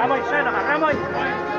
Agarramos y ya, nos agarramos y...